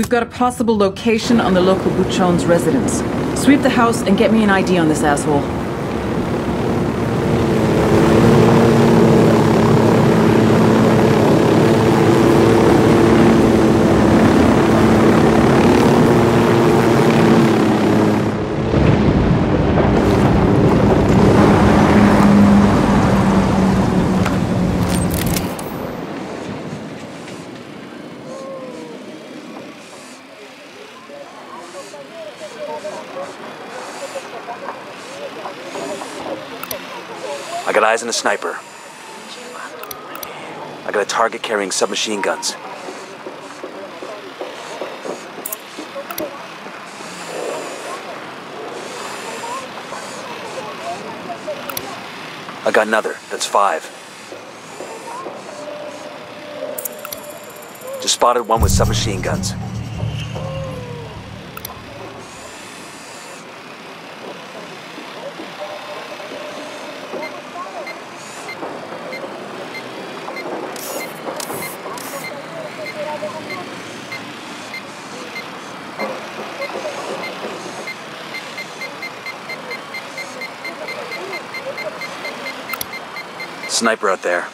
we've got a possible location on the local Buchon's residence. Sweep the house and get me an ID on this asshole. I got eyes on a sniper. I got a target carrying submachine guns. I got another. That's five. Just spotted one with submachine guns. Sniper out there.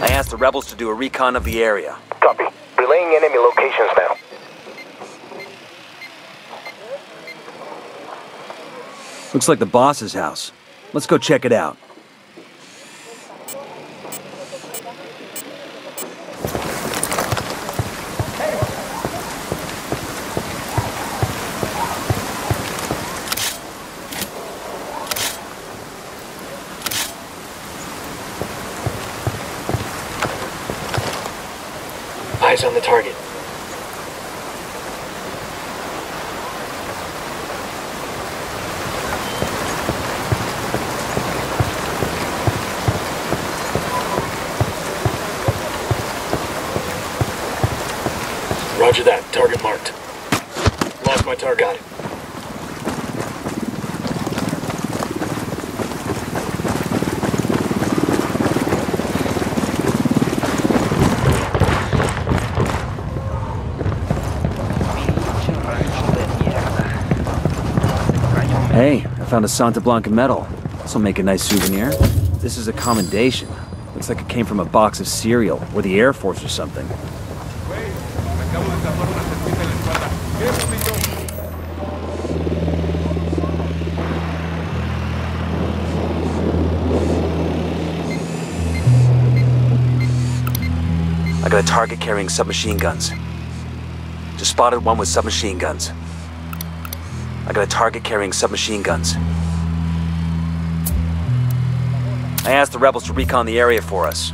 I asked the rebels to do a recon of the area. Copy. Relaying enemy locations now. Looks like the boss's house. Let's go check it out. Eyes on the target. Roger that. Target marked. Lost my target. Got it. Hey, I found a Santa Blanca medal. This'll make a nice souvenir. This is a commendation. Looks like it came from a box of cereal, or the Air Force or something. Got a target carrying submachine guns. Just spotted one with submachine guns. I got a target carrying submachine guns. I asked the rebels to recon the area for us.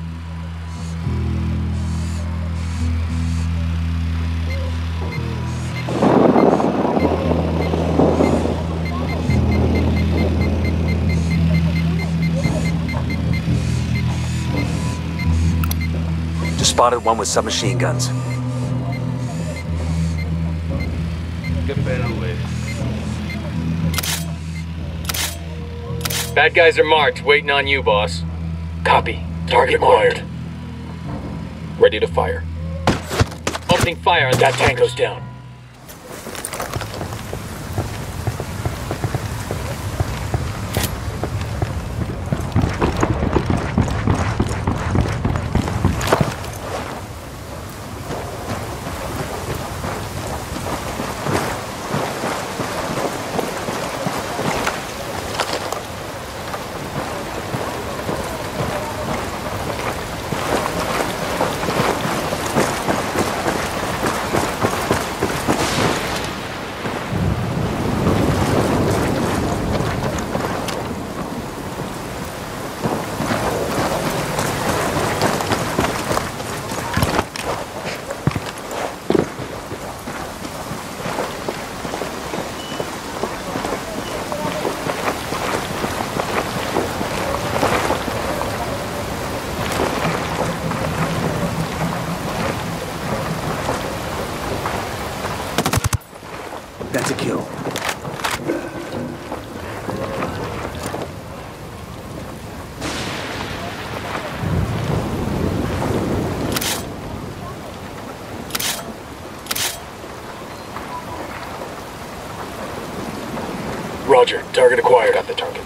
Just spotted one with submachine guns. Bad guys are marked, waiting on you, boss. Copy. Target acquired. Ready to fire. Opening fire on that tank goes down. Target acquired. Got the target.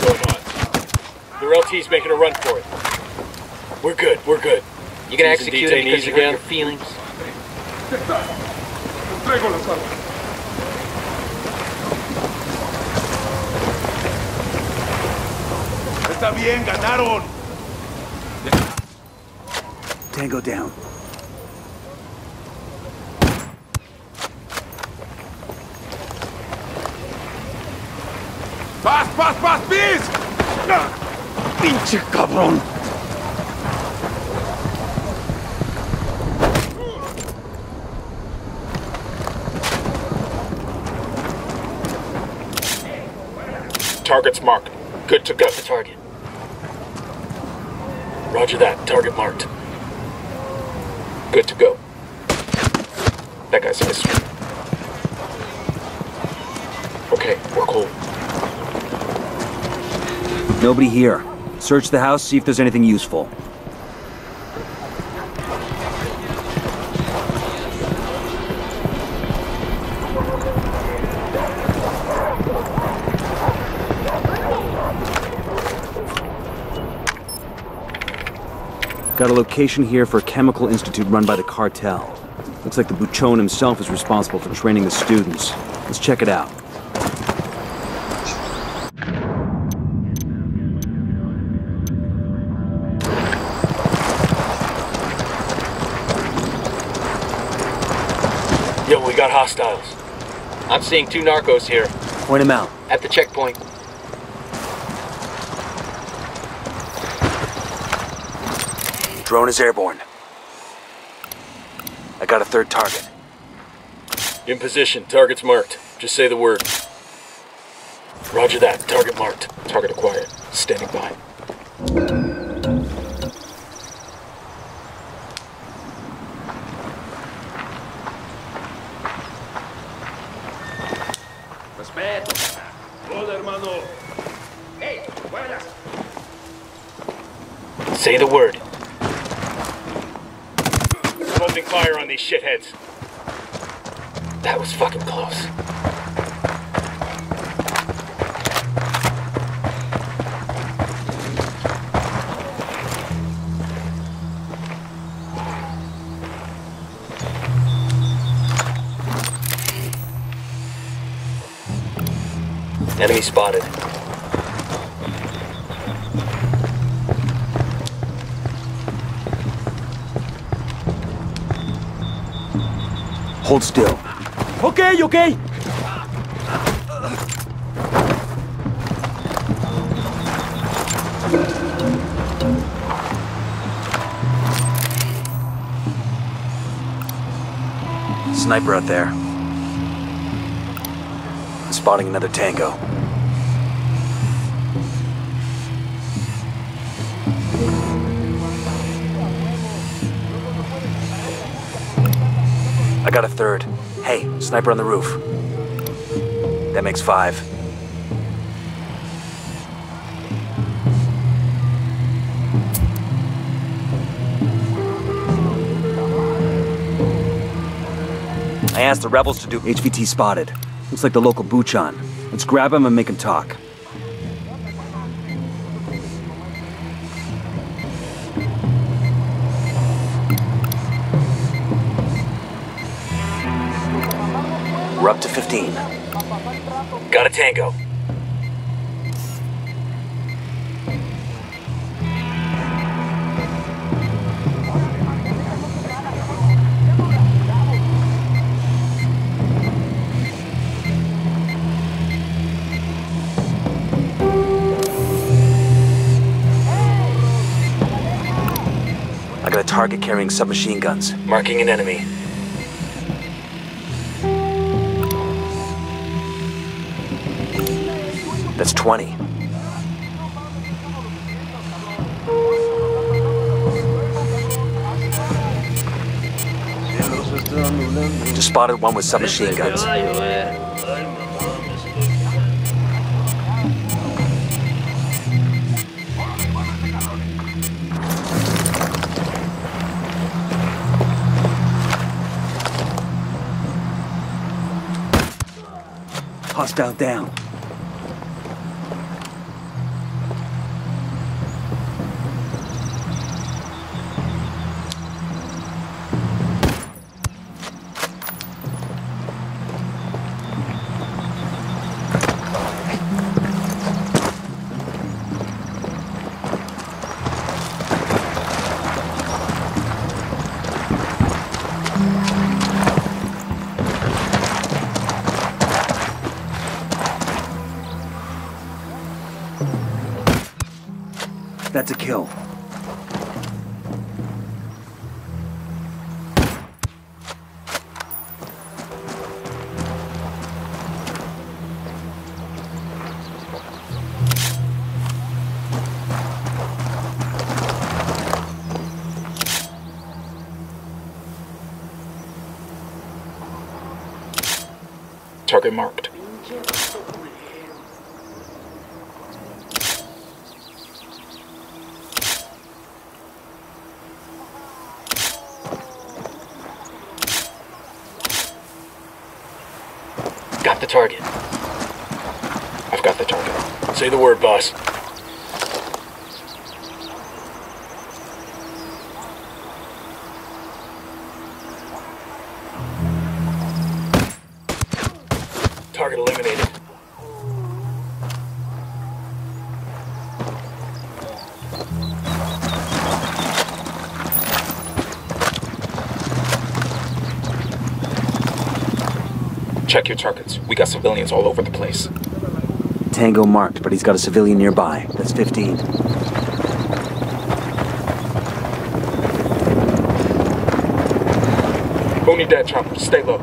Going on. Their LT's making a run for it. We're good, we're good. You gonna execute it because you hurt again? your feelings? Traigo las armas. Está bien, ganaron. Tango down. Pinche cabrón. Target's marked. Good to go. The target. Roger that. Target marked. Good to go. That guy's in his street. Okay, we're cool. Nobody here. Search the house, see if there's anything useful. Got a location here for a chemical institute run by the cartel. Looks like the Buchon himself is responsible for training the students. Let's check it out. Hostiles. I'm seeing two narcos here Point him out. at the checkpoint. Drone is airborne. I got a third target. In position. Target's marked. Just say the word. Roger that. Target marked. Target acquired. Standing by. Respeto. Hola, hermano. ¡Ey! ¡Buenas! Say the word. I'm opening shitheads. That was fucking close. Enemy spotted. Hold still. Okay, okay. Sniper out there. Spotting another tango. Got a third. Hey, sniper on the roof. That makes five. I asked the rebels to do HVT spotted. Looks like the local Buchon. Let's grab him and make him talk. We're up to 15. Got a tango. I got a target carrying submachine guns. Marking an enemy. That's 20. Just spotted one with submachine guns. Hostile down. Target marked. Got the target. I've got the target. Say the word, boss. Check your targets. We got civilians all over the place. Tango marked, but he's got a civilian nearby. That's 15. Only dead chopper. Stay low.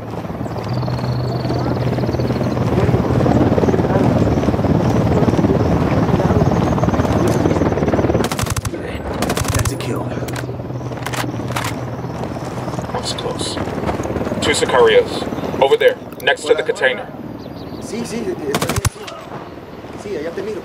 That's a kill. That was close. Two Sicarios. Over there, next to the container. Sí, sí. Sí, allá te miro.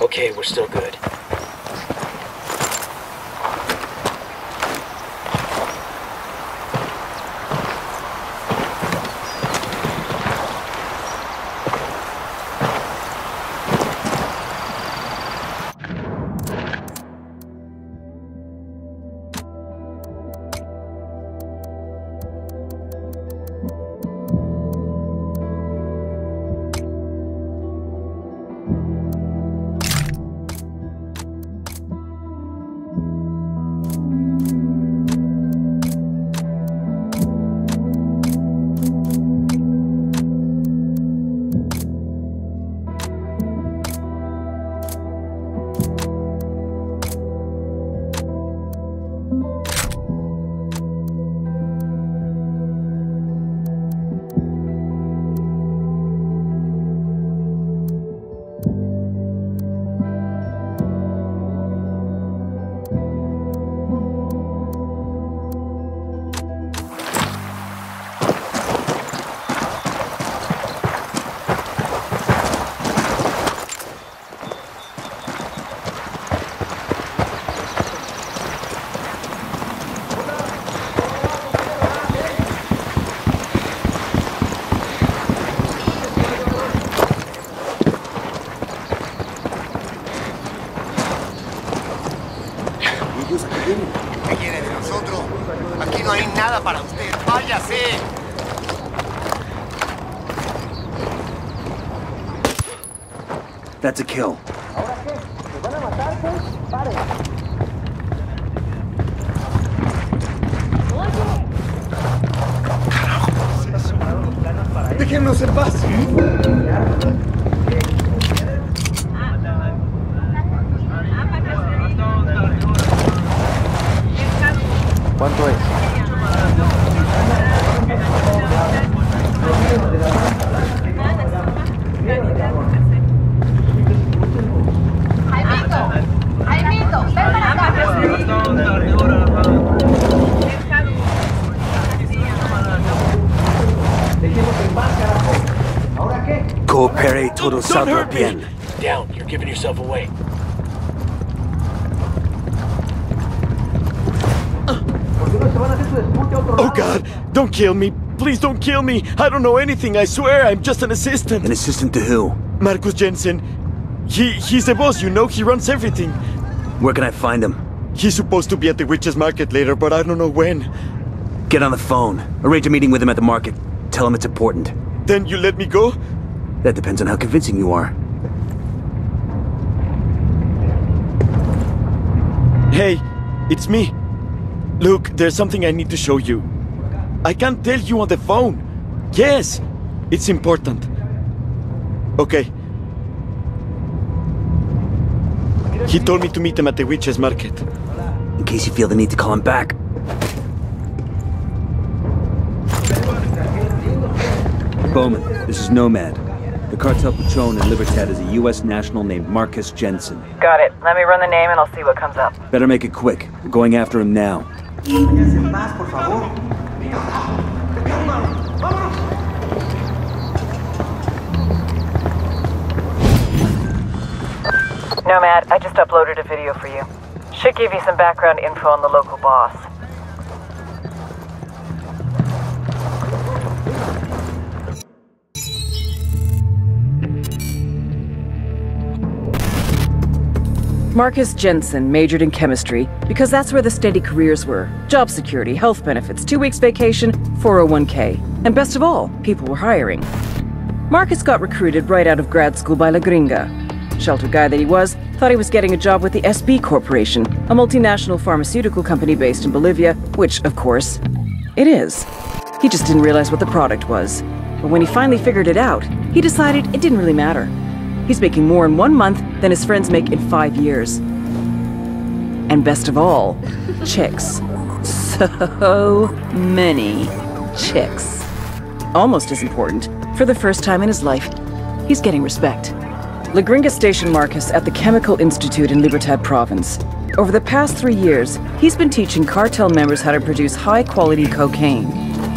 Okay, we're still good. ¿Ahora qué? Van a matar, pues? ¡Déjennos en paz! ¿Cuánto es? Coopere todo salga bien. Down. You're giving yourself away. Oh god, don't kill me. Please don't kill me. I don't know anything, I swear. I'm just an assistant. An assistant to who? Marcus Jensen. He he's the boss, you know, he runs everything. Where can I find him? He's supposed to be at the witch's market later, but I don't know when. Get on the phone. Arrange a meeting with him at the market. Tell him it's important. Then you let me go? That depends on how convincing you are. Hey, it's me. Look, there's something I need to show you. I can't tell you on the phone. Yes, it's important. Okay. He told me to meet him at the witch's market. In case you feel the need to call him back. Bowman, this is Nomad. Cartel patron in Libertad is a U.S. national named Marcus Jensen. Got it. Let me run the name and I'll see what comes up. Better make it quick. We're going after him now. Nomad, I just uploaded a video for you. Should give you some background info on the local boss. Marcus Jensen majored in chemistry because that's where the steady careers were. Job security, health benefits, two weeks vacation, 401k. And best of all, people were hiring. Marcus got recruited right out of grad school by La Gringa. Shelter guy that he was, thought he was getting a job with the SB Corporation, a multinational pharmaceutical company based in Bolivia, which, of course, it is. He just didn't realize what the product was. But when he finally figured it out, he decided it didn't really matter. He's making more in one month than his friends make in five years. And best of all, chicks. So many chicks. Almost as important, for the first time in his life, he's getting respect. La Gringa stationed Marcus at the Chemical Institute in Libertad Province. Over the past three years, he's been teaching cartel members how to produce high-quality cocaine.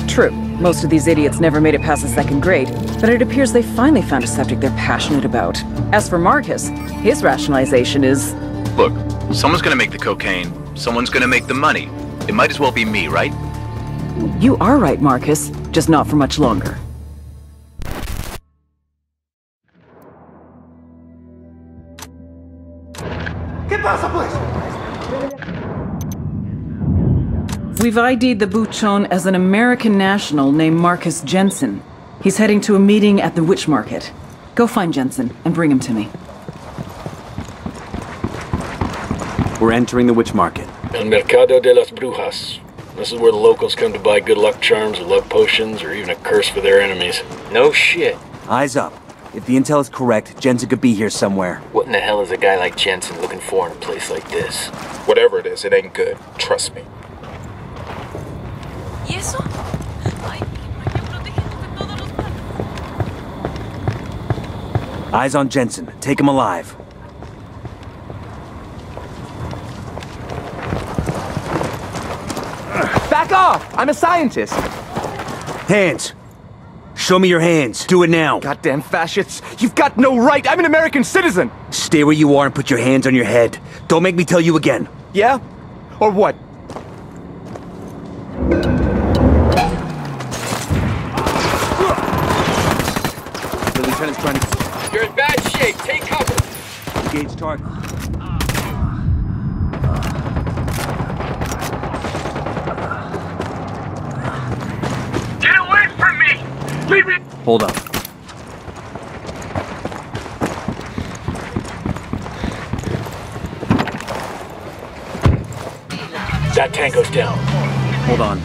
True, most of these idiots never made it past the second grade, but it appears they finally found a subject they're passionate about. As for Marcus, his rationalization is Look, someone's gonna make the cocaine, someone's gonna make the money. It might as well be me, right? You are right, Marcus, just not for much longer. We've ID'd the Buchon as an American national named Marcus Jensen. He's heading to a meeting at the Witch Market. Go find Jensen and bring him to me. We're entering the witch market. El Mercado de las Brujas. This is where the locals come to buy good luck charms or love potions or even a curse for their enemies. No shit. Eyes up. If the intel is correct, Jensen could be here somewhere. What in the hell is a guy like Jensen looking for in a place like this? Whatever it is, it ain't good. Trust me. Eyes on Jensen. Take him alive. Back off! I'm a scientist! Hands! Show me your hands. Do it now. Goddamn fascists! You've got no right! I'm an American citizen! Stay where you are and put your hands on your head. Don't make me tell you again. Yeah? Or what? The lieutenant's trying to You're in bad shape. Take cover. engage target. Get away from me! Leave me! Hold up. That tango's down. Hold on.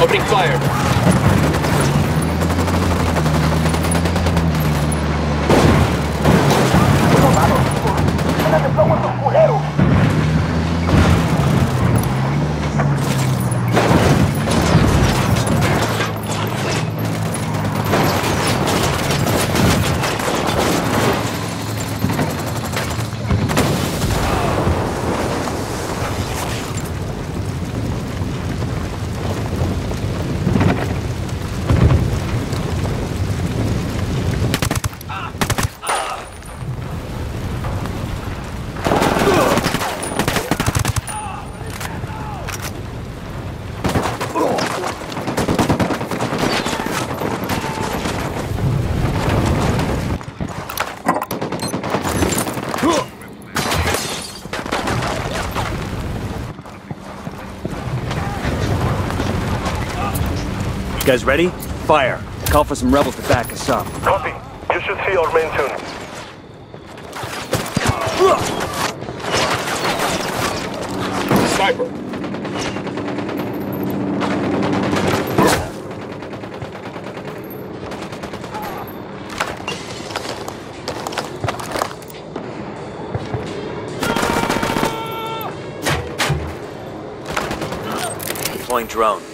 Opening fire. Guys ready? Fire. Call for some rebels to back us up. Copy. You should see our men soon. Sniper. Deploying drone.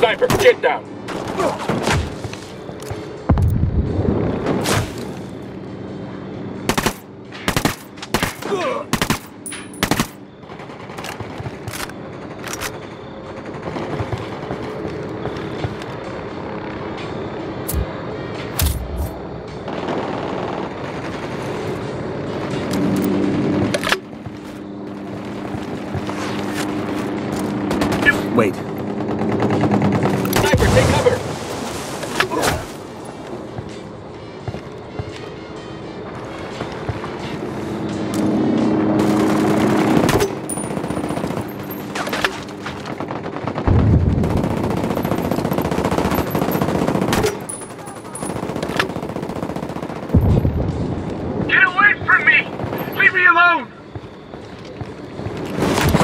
Sniper, get down.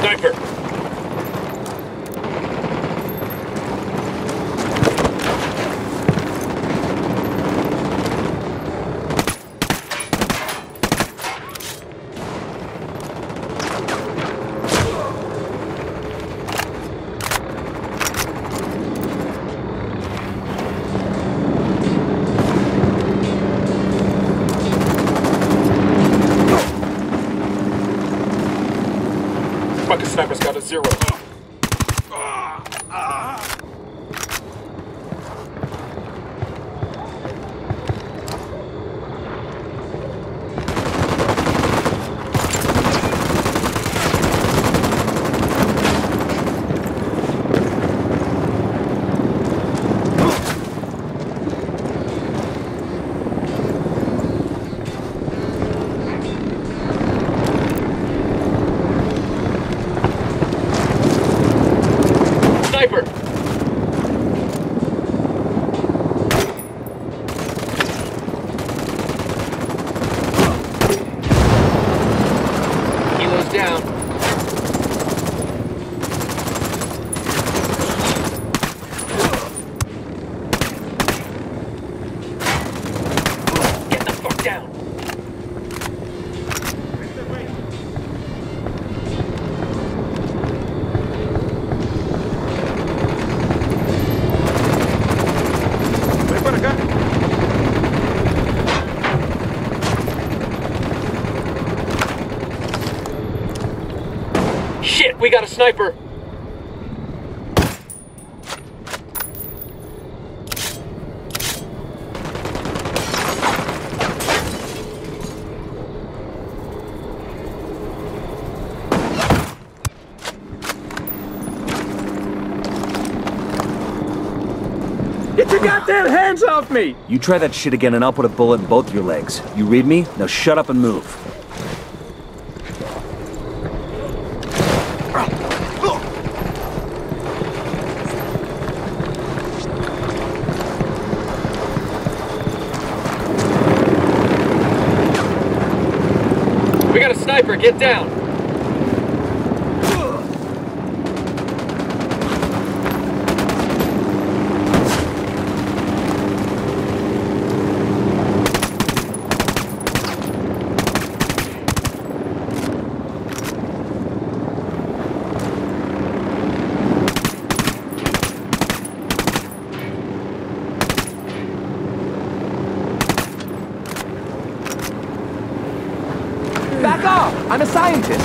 Sniper. Fucking sniper's got a zero. Sniper. Kilo's down. Get the fuck down. Ven para acá. Shit, we got a sniper. Get your goddamn hands off me! You try that shit again and I'll put a bullet in both your legs. You read me? Now shut up and move. Get down. Off! I'm a scientist.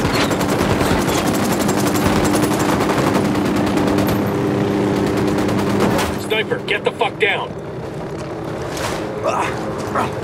Sniper, get the fuck down. This is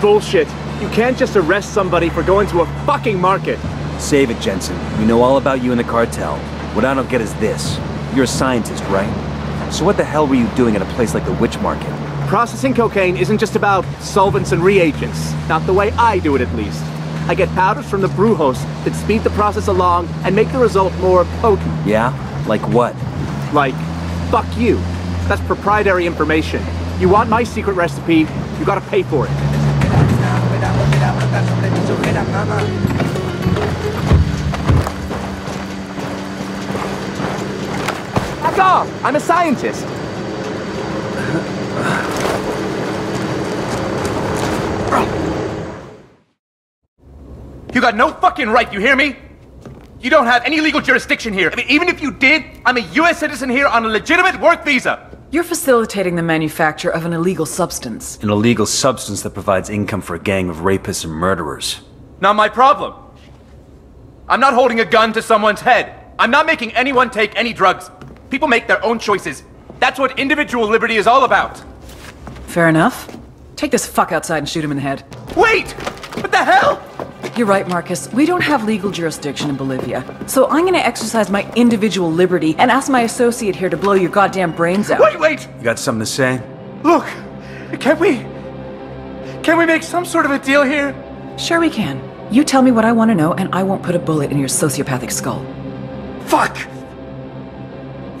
bullshit. You can't just arrest somebody for going to a fucking market. Save it, Jensen. We know all about you and the cartel. What I don't get is this. You're a scientist, right? So what the hell were you doing at a place like the Witch Market? Processing cocaine isn't just about solvents and reagents. Not the way I do it, at least. I get powders from the brujos that speed the process along and make the result more potent. Yeah? Like what? Like, fuck you. That's proprietary information. You want my secret recipe, you gotta pay for it. Fuck off! I'm a scientist! You got no fucking right, you hear me? You don't have any legal jurisdiction here. I mean, even if you did, I'm a US citizen here on a legitimate work visa. You're facilitating the manufacture of an illegal substance. An illegal substance that provides income for a gang of rapists and murderers. Not my problem. I'm not holding a gun to someone's head. I'm not making anyone take any drugs. People make their own choices. That's what individual liberty is all about. Fair enough. Take this fuck outside and shoot him in the head. Wait! What the hell? You're right, Marcus. We don't have legal jurisdiction in Bolivia. So I'm gonna exercise my individual liberty and ask my associate here to blow your goddamn brains out. Wait, wait! You got something to say? Look, can we... Can we make some sort of a deal here? Sure we can. You tell me what I want to know, and I won't put a bullet in your sociopathic skull. Fuck!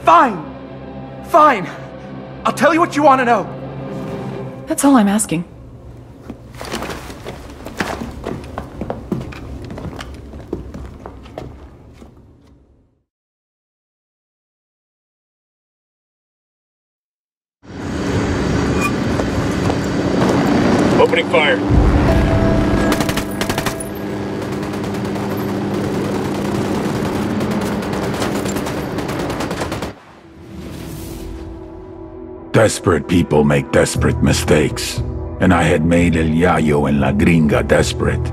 Fine! Fine! I'll tell you what you want to know. That's all I'm asking. Desperate people make desperate mistakes. And I had made El Yayo and La Gringa desperate.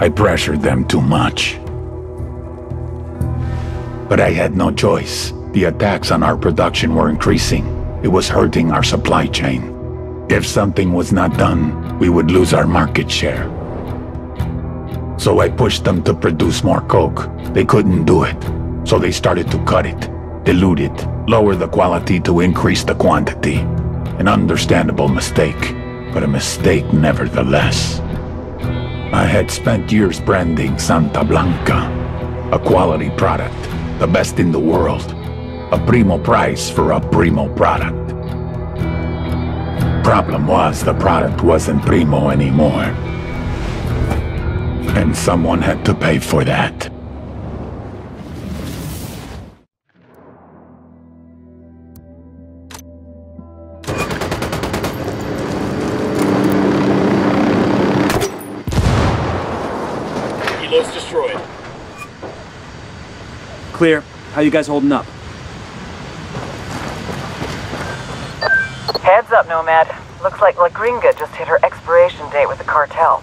I pressured them too much. But I had no choice. The attacks on our production were increasing. It was hurting our supply chain. If something was not done, we would lose our market share. So I pushed them to produce more coke. They couldn't do it. So they started to cut it, dilute it, lower the quality to increase the quantity. An understandable mistake, but a mistake nevertheless. I had spent years branding Santa Blanca, a quality product, the best in the world, a primo price for a primo product. Problem was the product wasn't primo anymore. And someone had to pay for that. Helos destroyed. Clear. How you guys holding up? Heads up, Nomad. Looks like La Gringa just hit her expiration date with the cartel.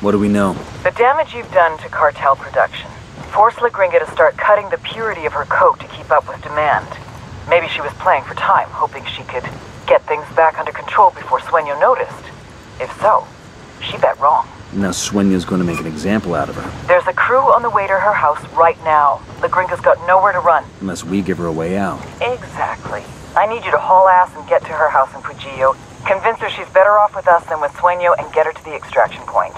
What do we know? The damage you've done to cartel production forced La Gringa to start cutting the purity of her coke to keep up with demand. Maybe she was playing for time, hoping she could get things back under control before Sueño noticed. If so, she bet wrong. Now Sueño's going to make an example out of her. There's a crew on the way to her house right now. La Gringa's got nowhere to run. Unless we give her a way out. Exactly. I need you to haul ass and get to her house in Pujillo. Convince her she's better off with us than with Sueño and get her to the extraction point.